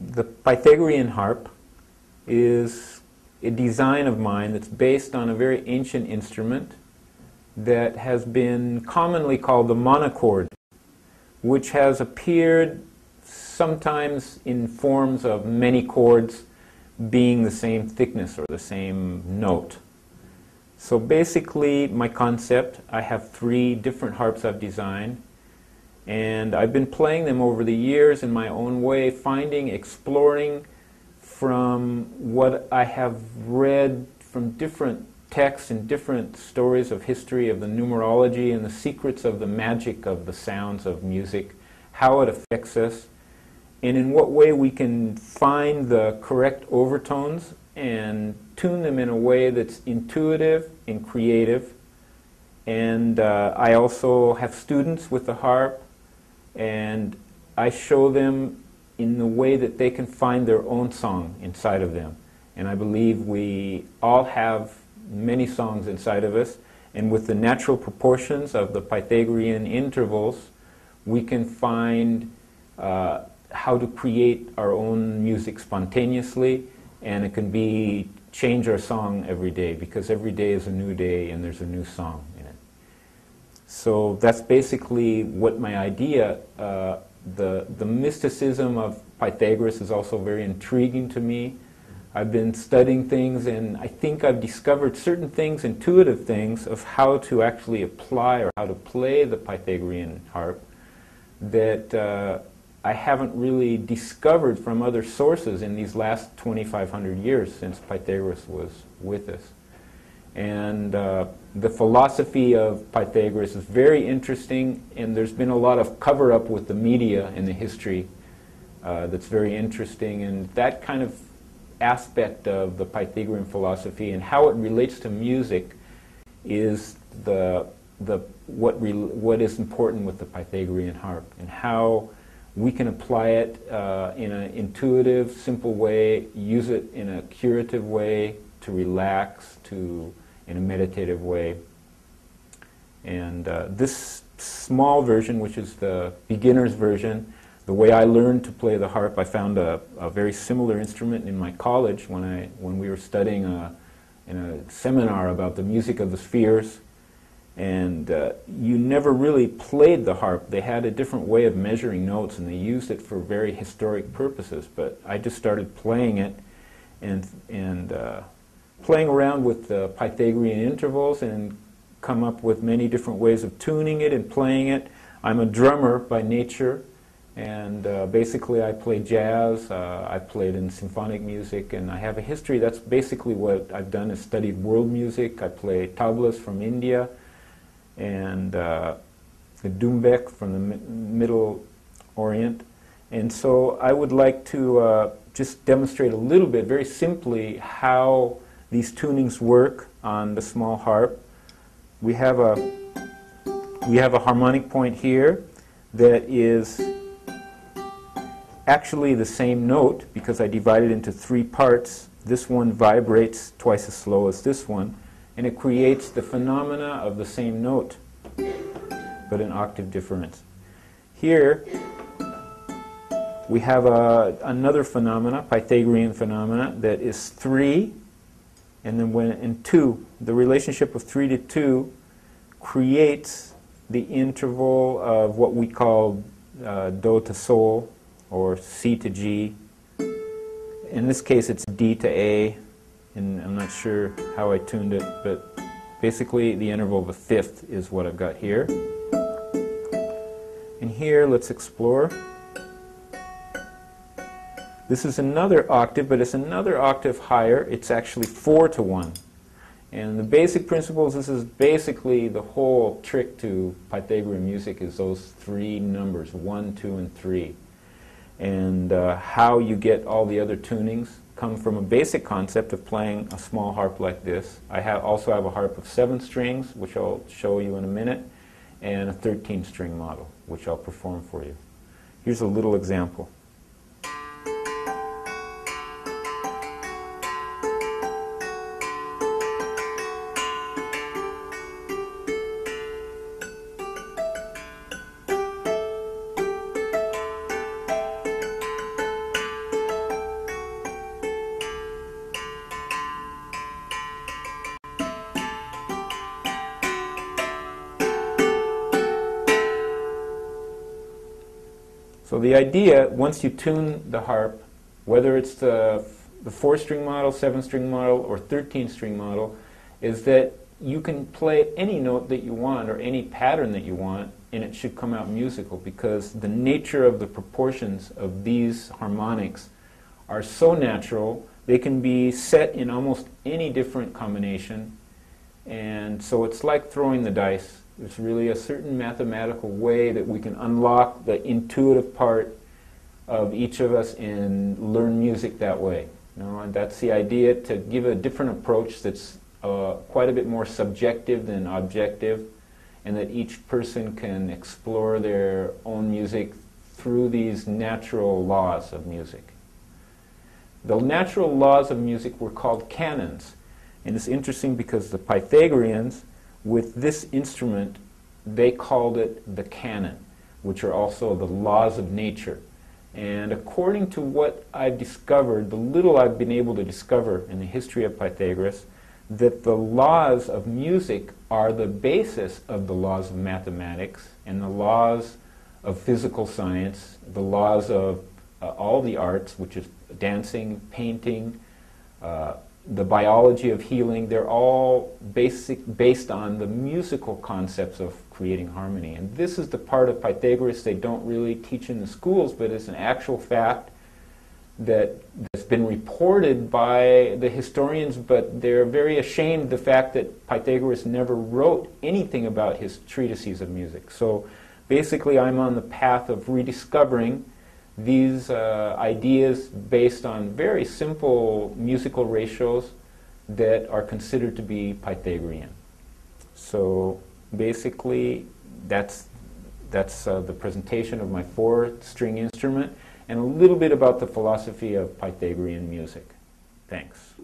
the Pythagorean harp is a design of mine that's based on a very ancient instrument that has been commonly called the monochord, which has appeared sometimes in forms of many chords being the same thickness or the same note. So basically, my concept I have three different harps I've designed, and I've been playing them over the years in my own way, finding, exploring from what I have read from different texts and different stories of history of the numerology and the secrets of the magic of the sounds of music, how it affects us, and in what way we can find the correct overtones and tune them in a way that's intuitive and creative. And uh, I also have students with the harp, and I show them in the way that they can find their own song inside of them. And I believe we all have many songs inside of us, and with the natural proportions of the Pythagorean intervals, we can find uh, how to create our own music spontaneously, and it can be change our song every day because every day is a new day and there's a new song. So that's basically what my idea. Uh, the the mysticism of Pythagoras is also very intriguing to me. I've been studying things, and I think I've discovered certain things, intuitive things, of how to actually apply or how to play the Pythagorean harp that uh, I haven't really discovered from other sources in these last 2,500 years since Pythagoras was with us. And uh, the philosophy of Pythagoras is very interesting, and there's been a lot of cover up with the media in the history uh, that's very interesting. And that kind of aspect of the Pythagorean philosophy and how it relates to music is the, the, what, re, what is important with the Pythagorean harp and how we can apply it uh, in an intuitive, simple way, use it in a curative way to relax, to in a meditative way. And uh, this small version, which is the beginner's version, the way I learned to play the harp, I found a, a very similar instrument in my college when, I, when we were studying a, in a seminar about the music of the spheres and uh, you never really played the harp. They had a different way of measuring notes, and they used it for very historic purposes. But I just started playing it, and and uh, playing around with the Pythagorean intervals, and come up with many different ways of tuning it and playing it. I'm a drummer by nature, and uh, basically I play jazz. Uh, I played in symphonic music, and I have a history. That's basically what I've done: is studied world music. I play tablas from India and uh, the Doumbek from the Middle Orient. And so I would like to uh, just demonstrate a little bit, very simply, how these tunings work on the small harp. We have a we have a harmonic point here that is actually the same note because I divided it into three parts. This one vibrates twice as slow as this one and it creates the phenomena of the same note, but an octave difference. Here, we have a, another phenomena, Pythagorean phenomena, that is 3, and then when in 2, the relationship of 3 to 2 creates the interval of what we call uh, Do to Sol, or C to G. In this case, it's D to A, and I'm not sure how I tuned it, but basically the interval of a fifth is what I've got here. And here, let's explore. This is another octave, but it's another octave higher. It's actually 4 to 1. And the basic principles, this is basically the whole trick to Pythagorean music is those three numbers, 1, 2, and 3. And uh, how you get all the other tunings come from a basic concept of playing a small harp like this. I have also have a harp of seven strings, which I'll show you in a minute, and a 13 string model, which I'll perform for you. Here's a little example. So the idea, once you tune the harp, whether it's the, the four-string model, seven-string model, or 13-string model, is that you can play any note that you want or any pattern that you want, and it should come out musical because the nature of the proportions of these harmonics are so natural. They can be set in almost any different combination, and so it's like throwing the dice. There's really a certain mathematical way that we can unlock the intuitive part of each of us and learn music that way. You know, and that's the idea to give a different approach that's uh, quite a bit more subjective than objective, and that each person can explore their own music through these natural laws of music. The natural laws of music were called canons, and it's interesting because the Pythagoreans, with this instrument, they called it the canon, which are also the laws of nature. And according to what I've discovered, the little I've been able to discover in the history of Pythagoras, that the laws of music are the basis of the laws of mathematics and the laws of physical science, the laws of uh, all the arts, which is dancing, painting, uh, the biology of healing, they're all basic, based on the musical concepts of creating harmony. And this is the part of Pythagoras they don't really teach in the schools, but it's an actual fact that, that's been reported by the historians, but they're very ashamed of the fact that Pythagoras never wrote anything about his treatises of music. So basically, I'm on the path of rediscovering these uh, ideas based on very simple musical ratios that are considered to be Pythagorean. So basically, that's, that's uh, the presentation of my four string instrument and a little bit about the philosophy of Pythagorean music. Thanks.